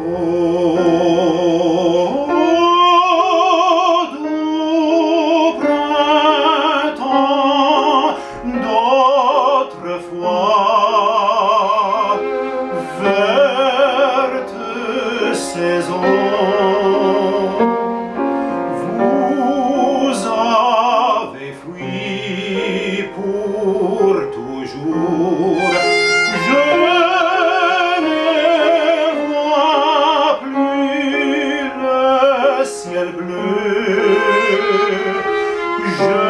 Au doux printemps d'autrefois, verte saison, vous avez fui pour toujours. should.